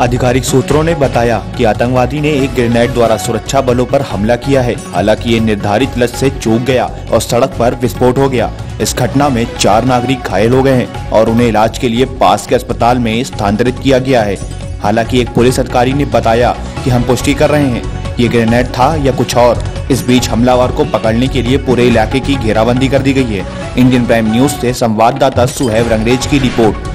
आधिकारिक सूत्रों ने बताया कि आतंकवादी ने एक ग्रेनेड द्वारा सुरक्षा बलों पर हमला किया है। हालाँकि ये निर्धारित लक्ष्य से चूक गया और सड़क पर विस्फोट हो गया। इस घटना में चार नागरिक घायल हो गए हैं और उन्हें इलाज के लिए पास के अस्पताल में स्थानांतरित किया गया है। हालाँकि एक पुलिस अधिकारी ने बताया कि हम पुष्टि कर रहे हैं, ये ग्रेनेड था या कुछ और। इस बीच हमलावर को पकड़ने के लिए पूरे इलाके की घेराबंदी कर दी गई है। इंडियन प्राइम न्यूज़ से संवाददाता सुहेब रंगरेज की रिपोर्ट।